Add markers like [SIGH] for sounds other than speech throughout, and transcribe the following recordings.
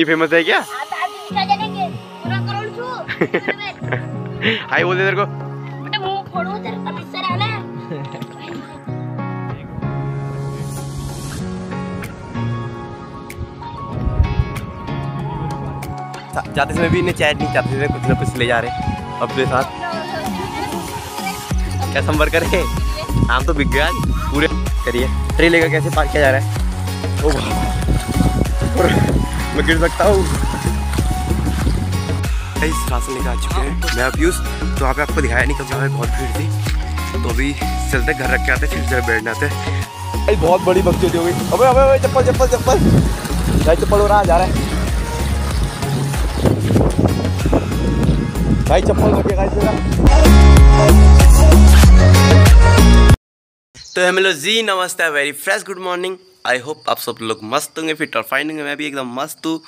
ये फ़ेमस है क्या? करोड़ छू। [LAUGHS] हाय बोल दे तेरे को। जाते समय भी इन्हें चैट नहीं चाहते थे कुछ ना कुछ ले जा रहे अपने साथ। क्या संबर करे आम तो बिक गया पूरे करिए। ट्रे लेकर कैसे पार किया जा रहा है? ओ मैं गिर सकता हूँ। इस राशन लेकर आ चुके हैं। मैं पीयूष तो वहाँ पे आपको दिखाया नहीं क्योंकि वहाँ बहुत भीड़ थी। तो अभी चलते घर रख के आते फिर जब बैठने आते भाई बहुत बड़ी बकचोदी हो गई। अबे अबे अबे चप्पल चप्पल चप्पल। भाई चप्पल उड़ा जा रहा है। भाई चप्पल तो हेलो जी नमस्ते very fresh good morning. I hope आप सब लोग मस्त होंगे फिट और फाइन होंगे, मैं भी एकदम मस्त हूँ।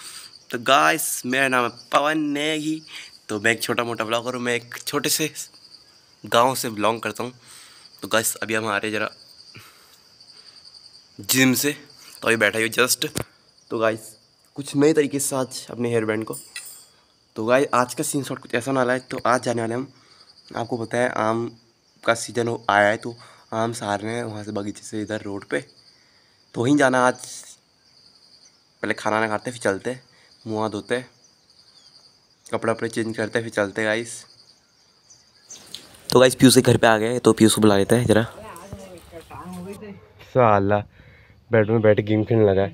तो गाइस मेरा नाम है पवन नेगी। तो मैं एक छोटा मोटा ब्लॉगर हूँ, मैं एक छोटे से गाँव से बिलोंग करता हूँ। तो गाइस अभी हम आ रहे जरा जिम से। तो अभी बैठा ही जस्ट तो गाइस कुछ नए तरीके से आज अपने हेयर बैंड को। तो गाइस आज का सीन शॉट कुछ ऐसा ना है तो आज जाने वाले हम। आपको पता है, आम का सीज़न आया है तो आम सार रहे हैं वहाँ से बगीचे से इधर रोड पे। तो वहीं जाना आज। पहले खाना ना खाते फिर चलते। मुँह हाथ धोते। कपड़ा वपड़े चेंज करते फिर चलते गाइस तो गाइस पीयू से घर पे आ गए तो पीयू को बुला लेते हैं जरा। साला बेड में बैठ गेम खेलने लगा है।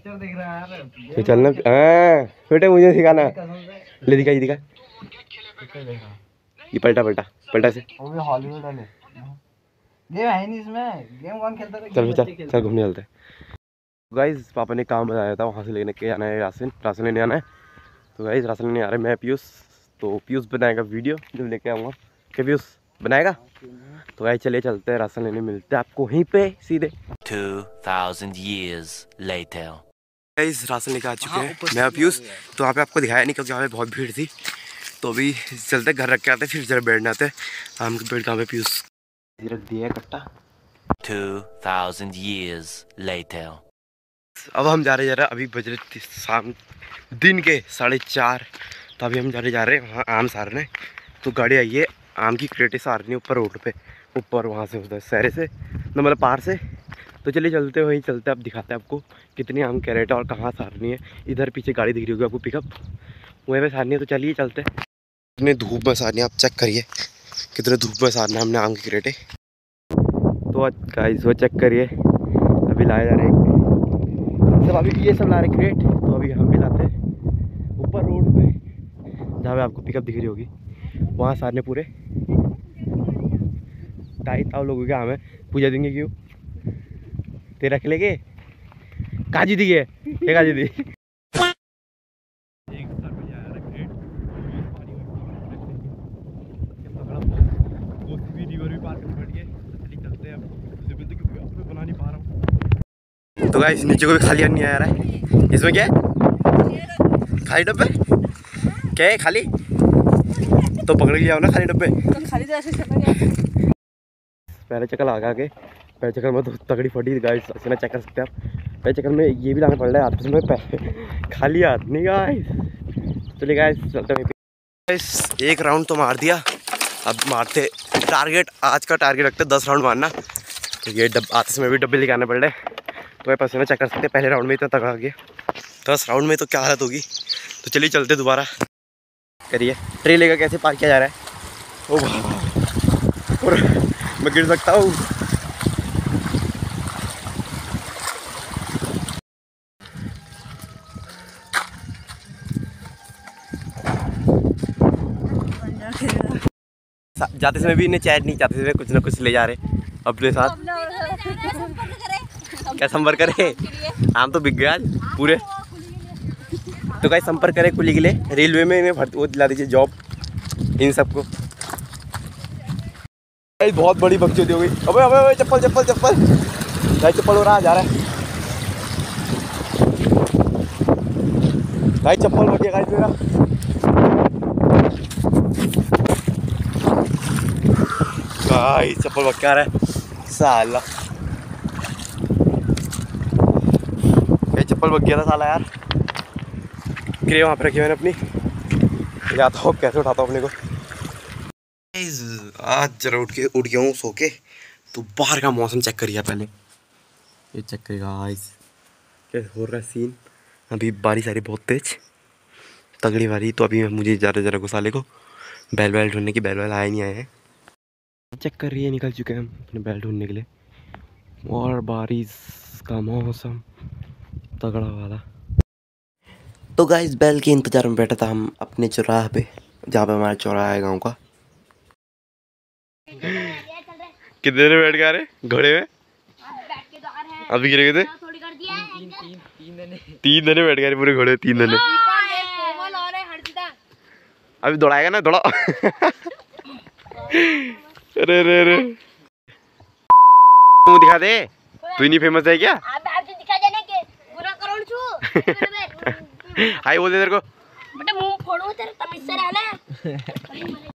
तो चलना हाँ बेटे मुझे सिखाना। ले दिखा ये दिखा। ये पलटा पलटा पलटा से। वो हॉलीवुड वाले। गेम है नहीं इसमें गेम कौन खेलता था? चल चल चल घूमने चलते गाइस पापा ने काम बताया था वहाँ से लेने के आना है राशन राशन लेने आना है। तो गाइस राशन लेने आ रहे हैं मैं पीयूष। तो पीयूष बनाएगा वीडियो जब लेके आऊँगा। क्या पीयूष बनाएगा? तो गाइस चलिए चलते हैं राशन लेने मिलते हैं आपको वहीं पे सीधे। 2,000 years later. गाइस राशन लेके आ चुके हैं मैं पीयूष तो वहाँ पे आपको दिखाया नहीं क्योंकि वहाँ पे बहुत भीड़ थी। तो अभी चलते घर रख के आते फिर जरा बैठने आते आम के पेड़ कहाँ पे पीयूष? रख दिया है कट्टा 2,000 years later. अब हम जा रहे जा रहे अभी बज रहे शाम, दिन के साढ़े चार। तो अभी हम जा रहे जा रहे हैं वहाँ आम सारने। तो गाड़ी आई है, आम की क्रेटे सारनी ऊपर रोड पे, ऊपर वहाँ से उधर, शहरे से न मतलब पार से। तो चलिए चलते वहीं चलते अब दिखाते हैं आपको कितनी आम कैरेट है और कहाँ सारनी है। इधर पीछे गाड़ी दिख रही होगी आपको पिकअप वहीं पर सारनी है तो चलिए चलते कितने धूप में सारनी आप चेक करिए। कितने धूप में सारना हमने आम की क्रेटे। तो गाइस वो चेक करिए। अभी लाए जा रहे हैं। सब अभी ये सब ला रहे क्रेट तो अभी हम भी लाते हैं ऊपर रोड पे, जहाँ पे आपको पिकअप दिख रही होगी। वहाँ सारने पूरे ढाई ताव लोगों के हमें पूजा देंगे क्यों? तेरा खिलेगे काजी दी है। काजी दी। तो गाइस नीचे को भी खाली नहीं आ रहा है? इसमें क्या है? खाली डब्बे? क्या है खाली? तो पकड़ के जाओ ना खाली डब्बे। पहले चक्कर लगा के, पहले चक्कर में तो तगड़ी फटी गाइस सीना चेक कर सकते हैं आप। पहले चक्कर में ये भी लाना पड़ रहा है हाथ में खाली हाथ नहीं गाइस चलिए गाइस चलते हैं एक राउंड तो मार दिया। अब मारते टारगेट आज का टारगेट रखते दस राउंड मारना। तो ये डब आते समय भी डब्बे लेके आने पड़ रहे तो ये पसीना चेक कर सकते हैं पहले राउंड में इतना तगड़ा गया दस राउंड में तो क्या हालत होगी तो चलिए चलते दोबारा करिए ट्रे लेकर कैसे पार किया जा रहा है ओ। और मैं गिर सकता हूँ जाते समय भी इन्हें चैट नहीं चाहते थे कुछ ना कुछ ले जा रहे अपने साथ [LAUGHS] क्या संपर्क करे? आम तो बिक गया पूरे। तो कहीं संपर्क करें कुली के लिए। रेलवे में इन्हें भर्ती वो दिला दीजिए जॉब इन सबको। बहुत बड़ी बकचोदी हो गई। अबे अबे अबे, चप्पल चप्पल चप्पल। भाई चप्पल हो रहा, जा रहा है। भाई चप्पल बचेगा इस मेरा। भाई चप्पल बच के आ रहा है। साला ये चप्पल बच गया था साला यार। बकरी वहाँ पर रखी मैंने अपनी। जाता हूँ कैसे उठाता हूँ अपने को? आज जरा उठ के उठ गया हूँ सो के तो बाहर का मौसम चेक करिए पहले। ये चेक करिएगा गाइस क्या हो रहा है सीन अभी बारिश आ रही बहुत तेज। तगड़ी वाली तो अभी मुझे ज़रा ज़रा घुसाले को। बैल बैल ढूँढने की बैल बैल आए नहीं आए हैं। चेक कर रही है निकल चुके हैं हम अपने बैल ढूँढने के लिए। और बारिश का मौसम। तगड़ा वाला। तो गाइस बैल के इंतज़ार में बैठा था हम अपने चौराहे पे जहाँ पे हमारा चौराहा है गाँव का। कितने देर बैठ गए घोड़े में? अब बैठ के तो आ रहे हैं अभी गिरे गए थे थोड़ी कर दिया तीन जने बैठ गए पूरे घोड़े तीन जने। हर्षिता अभी दौड़ाएगा ना दौड़ा अरे अरे अरे। मुँह दिखा दे। तू नहीं फ़ेमस है क्या आप आप जो दिखा देना के पूरा करोड़ छू हाय बोल दे तेरे को। बेटा मुँह फोड़ो तेरे तमीज से रहना [LAUGHS]